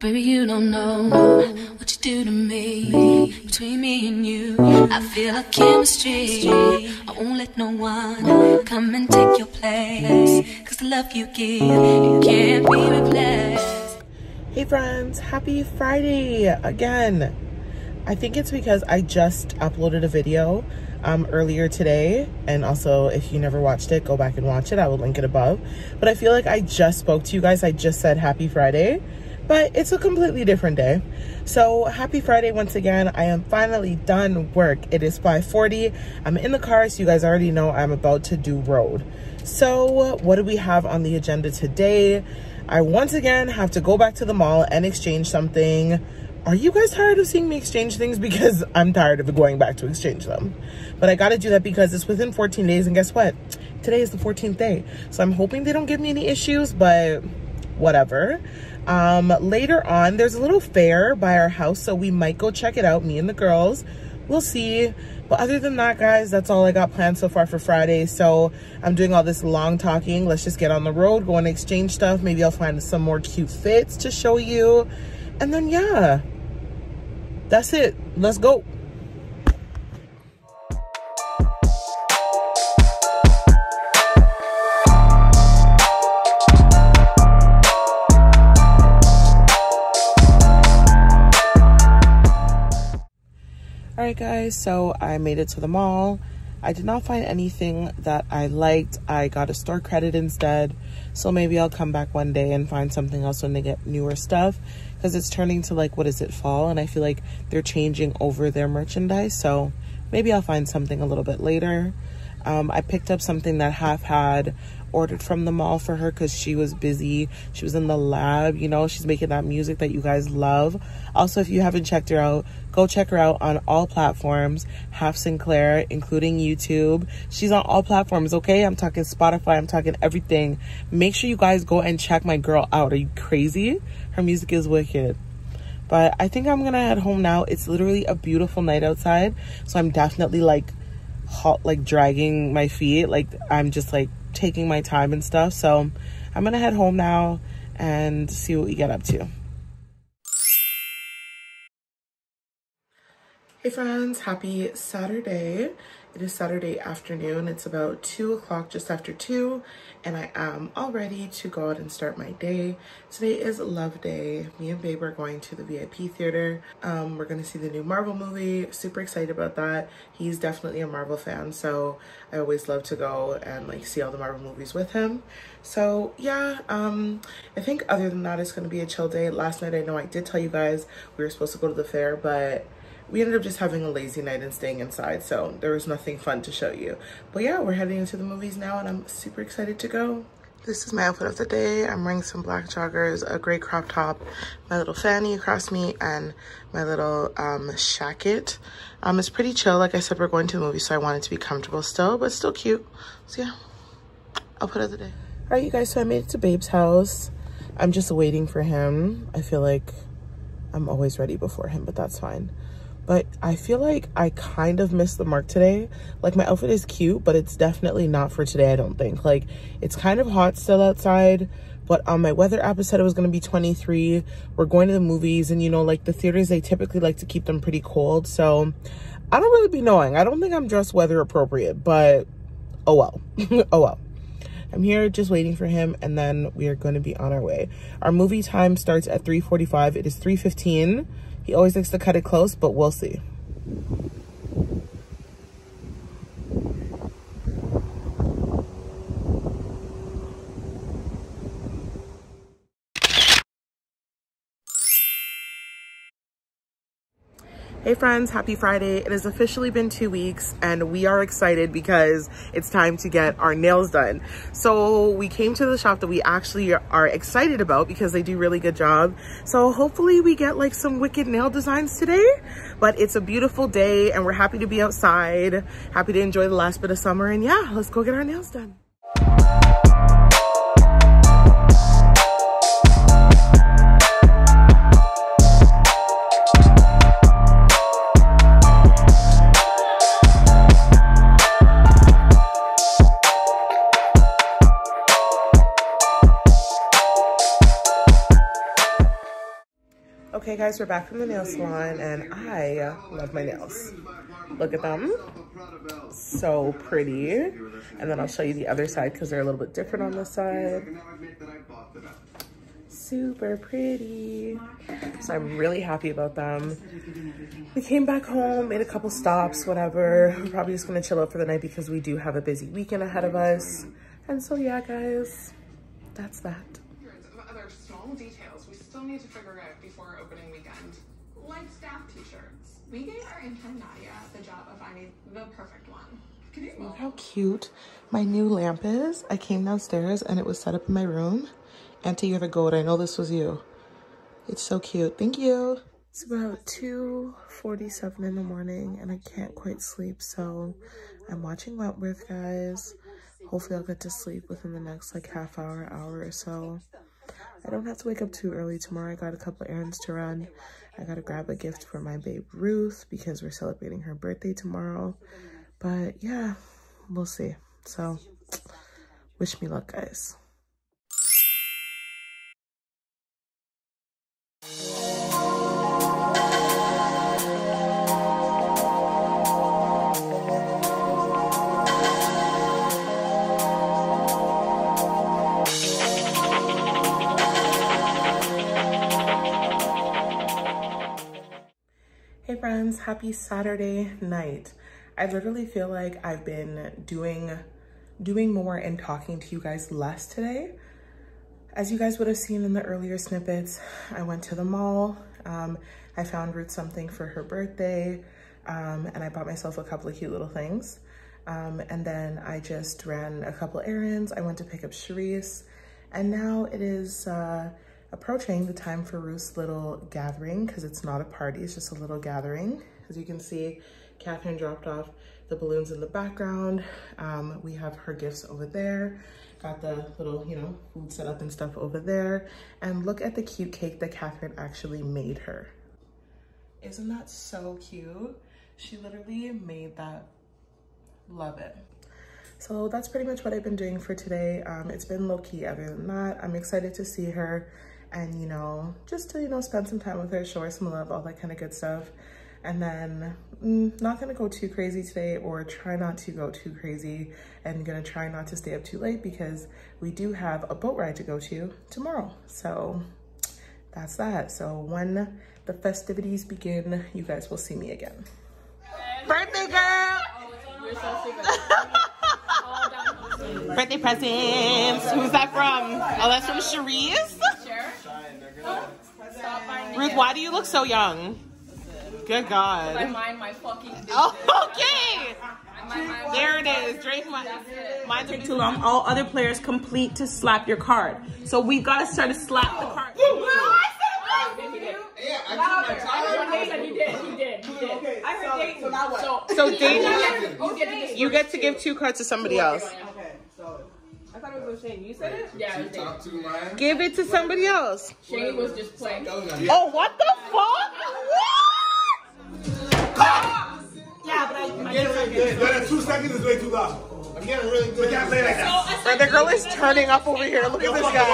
Baby, you don't know what you do to me. Between me and you, I feel a chemistry. I won't let no one come and take your place. Cause the love you give, it can't be replaced. Hey friends, happy Friday again. I think it's because I just uploaded a video um, earlier today. And also, if you never watched it, go back and watch it. I will link it above. But I feel like I just spoke to you guys. I just said happy Friday but it's a completely different day. So happy Friday once again. I am finally done work. It is 5.40. I'm in the car, so you guys already know I'm about to do road. So what do we have on the agenda today? I once again have to go back to the mall and exchange something. Are you guys tired of seeing me exchange things? Because I'm tired of going back to exchange them. But I gotta do that because it's within 14 days and guess what? Today is the 14th day. So I'm hoping they don't give me any issues, but whatever. Um, later on, there's a little fair by our house, so we might go check it out, me and the girls. We'll see. But other than that, guys, that's all I got planned so far for Friday. So I'm doing all this long talking. Let's just get on the road, go and exchange stuff. Maybe I'll find some more cute fits to show you. And then, yeah, that's it. Let's go. Right guys? So i made it to the mall. I did not find anything that i liked. I got a store credit instead. So maybe i'll come back one day and find something else when they get newer stuff because it's turning to like what is it fall? And i feel like they're changing over their merchandise. So maybe i'll find something a little bit later. Um, i picked up something that Haf had ordered from the mall for her because she was busy. She was in the lab, you know, she's making that music that you guys love. Also, if you haven't checked her out, go check her out on all platforms, Haf Sinclaire, including YouTube. She's on all platforms, okay? I'm talking Spotify, I'm talking everything. Make sure you guys go and check my girl out. Are you crazy? Her music is wicked. But I think I'm gonna head home now. It's literally a beautiful night outside. So I'm definitely like hot, like dragging my feet. Like I'm just like taking my time and stuff. So I'm gonna head home now and see what we get up to. Hey friends, happy Saturday. It is Saturday afternoon. It's about 2 o'clock, just after 2, and I am all ready to go out and start my day. Today is Love Day. Me and Babe are going to the VIP theater. Um, we're going to see the new Marvel movie. Super excited about that. He's definitely a Marvel fan, so I always love to go and like see all the Marvel movies with him. So yeah, um, I think other than that, it's going to be a chill day. Last night, I know I did tell you guys we were supposed to go to the fair, but we ended up just having a lazy night and staying inside so there was nothing fun to show you. But yeah we're heading into the movies now and i'm super excited to go. This is my outfit of the day. I'm wearing some black joggers a gray crop top my little fanny across me and my little um shacket. Um it's pretty chill. Like i said we're going to the movie so i want it to be comfortable still but still cute. So yeah outfit of the day. All right you guys so i made it to babe's house. I'm just waiting for him. I feel like i'm always ready before him but that's fine but I feel like I kind of missed the mark today. Like my outfit is cute, but it's definitely not for today, I don't think. Like it's kind of hot still outside, but on my weather app it said it was going to be 23. We're going to the movies and you know, like the theaters, they typically like to keep them pretty cold. So I don't really be knowing. I don't think I'm dressed weather appropriate, but oh well. oh well. I'm here just waiting for him and then we are going to be on our way. Our movie time starts at 3.45. It is 3.15. He always likes to cut it close, but we'll see. Hey friends, happy Friday. It has officially been two weeks and we are excited because it's time to get our nails done. So we came to the shop that we actually are excited about because they do really good job. So hopefully we get like some wicked nail designs today, but it's a beautiful day and we're happy to be outside, happy to enjoy the last bit of summer and yeah, let's go get our nails done. Guys, we're back from the nail salon and I love my nails. Look at them. So pretty. And then I'll show you the other side because they're a little bit different on this side. Super pretty. So I'm really happy about them. We came back home, made a couple stops, whatever. We're probably just gonna chill out for the night because we do have a busy weekend ahead of us. And so yeah, guys, that's that. Other small details we still need to figure out We gave our intern Nadia the job of finding the perfect one. Can you Look how cute my new lamp is. I came downstairs and it was set up in my room. Auntie, you're the goat. I know this was you. It's so cute. Thank you. It's about 2.47 in the morning and I can't quite sleep. So I'm watching Wentworth, guys. Hopefully I'll get to sleep within the next like half hour, hour or so. I don't have to wake up too early tomorrow. I got a couple errands to run. I got to grab a gift for my babe Ruth because we're celebrating her birthday tomorrow. But yeah, we'll see. So wish me luck, guys. Happy Saturday night. I literally feel like I've been doing doing more and talking to you guys less today. As you guys would have seen in the earlier snippets, I went to the mall. Um, I found Ruth something for her birthday um, and I bought myself a couple of cute little things. Um, and then I just ran a couple errands. I went to pick up Charisse and now it is uh, approaching the time for Ruth's little gathering because it's not a party, it's just a little gathering. As you can see, Catherine dropped off the balloons in the background. Um, we have her gifts over there. Got the little, you know, food set up and stuff over there. And look at the cute cake that Catherine actually made her. Isn't that so cute? She literally made that. Love it. So that's pretty much what I've been doing for today. Um, it's been low key other than that. I'm excited to see her and, you know, just to, you know, spend some time with her, show her some love, all that kind of good stuff. And then mm, not gonna go too crazy today or try not to go too crazy and gonna try not to stay up too late because we do have a boat ride to go to tomorrow. So that's that. So when the festivities begin, you guys will see me again. Birthday girl! Birthday presents. Who's that from? Oh, that's from Cherise? Ruth, why do you look so young? Good God. I mind my fucking Oh, okay. my There it is. Drink my. Mine's take too long. All other players complete to slap your card. So we've got to start to slap the card. You did, you did, you did. I heard Dayton. So now what? So, Dayton, You you get to give two cards to somebody else. Okay, so I thought it was Shane. You said it? Yeah, it was Dayton. Give it to somebody else. Shane was just playing. Oh, what the fuck? Yeah, but I. My That two seconds is way too long. I'm getting really good. We can't play like that. What? The girl is turning up over here. Look at this guy.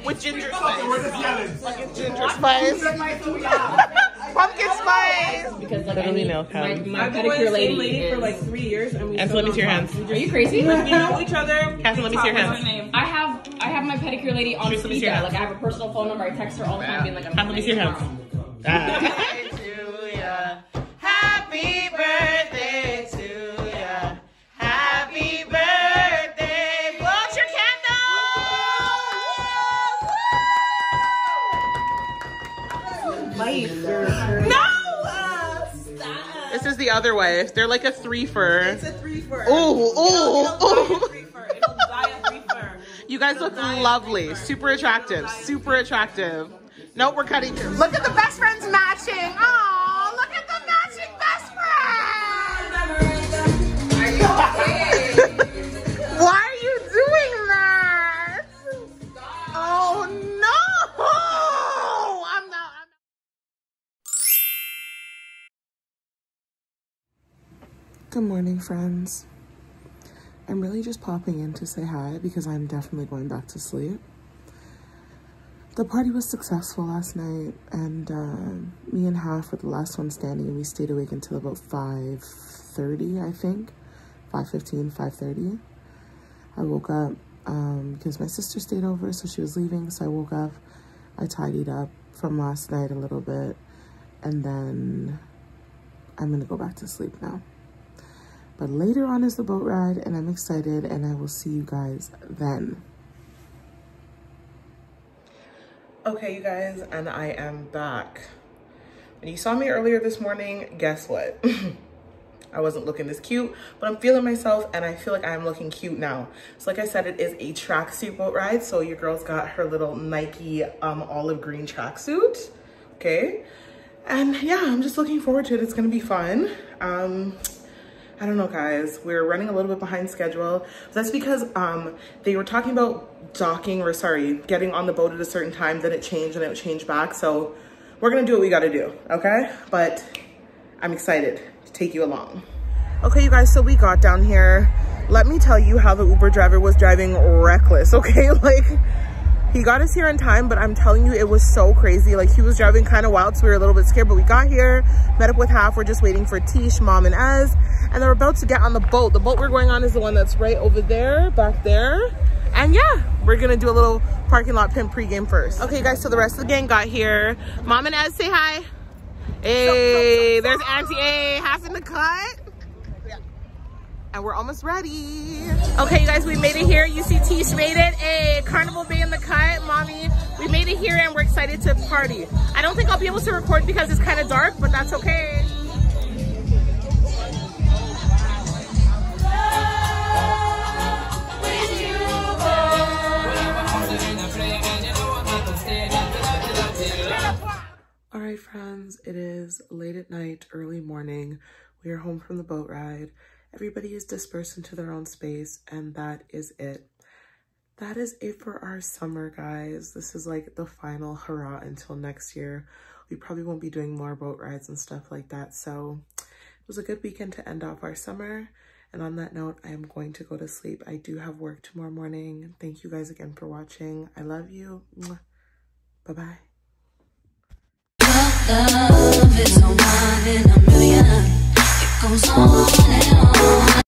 With ginger spice. We're just yelling. Fucking ginger spice. Pumpkin spice. Because like, Literally I need, nail my, code. my I've been with the pedicure same lady, lady is, for like three years, and we. And so let me see your hands. Are you crazy? talk. We know each other. Catherine, let me see your hands. I have I have my pedicure lady on Shoot, let me speed see your dial. hands. Like I have a personal phone number. I text her all the time, being like, I'm Catherine, let me see your hands. Ah. The other way. They're like a three for. It's a three for. Ooh, ooh, ooh. Three. It'll die a three for. You guys look lovely. Super attractive. Super attractive. Nope, we're cutting. Look at the best friends matching. Oh, Good morning, friends. I'm really just popping in to say hi because I'm definitely going back to sleep. the party was successful last night and uh, me and Haf were the last one standing and we stayed awake until about 5.30 I think 5.15 5.30 I woke up um, because my sister stayed over so she was leaving so I woke up I tidied up from last night a little bit and then I'm gonna go back to sleep now but later on is the boat ride and I'm excited and I will see you guys then Okay, you guys, and I am back. When you saw me earlier this morning, guess what? I wasn't looking this cute, but I'm feeling myself and I feel like I'm looking cute now. So like I said, it is a tracksuit boat ride. So your girl's got her little Nike um, olive green tracksuit, okay? And yeah, I'm just looking forward to it. It's gonna be fun. Um, I don't know, guys. We're running a little bit behind schedule. That's because um, they were talking about docking, or sorry, getting on the boat at a certain time, then it changed and it changed back. So we're gonna do what we gotta do, okay? But I'm excited to take you along. Okay, you guys, so we got down here. Let me tell you how the Uber driver was driving reckless, okay? Like, he got us here in time, but I'm telling you, it was so crazy. Like, he was driving kind of wild, so we were a little bit scared, but we got here, met up with Haf. We're just waiting for Tish, Mom, and Ez and they're about to get on the boat. The boat we're going on is the one that's right over there, back there. And yeah, we're gonna do a little parking lot pimp pregame first. Okay guys, so the rest of the gang got here. Mom and Ez, say hi. Hey, there's Auntie A, Haf in the cut. And we're almost ready. Okay, you guys, we made it here. You see Tish made it. Hey, Carnival Bay in the cut, mommy. We made it here and we're excited to party. I don't think I'll be able to record because it's kind of dark, but that's okay. All right, friends, it is late at night, early morning. We are home from the boat ride. Everybody is dispersed into their own space, and that is it. That is it for our summer, guys. This is like the final hurrah until next year. We probably won't be doing more boat rides and stuff like that. So it was a good weekend to end off our summer. And on that note, I am going to go to sleep. I do have work tomorrow morning. Thank you guys again for watching. I love you. Bye-bye goes on and on.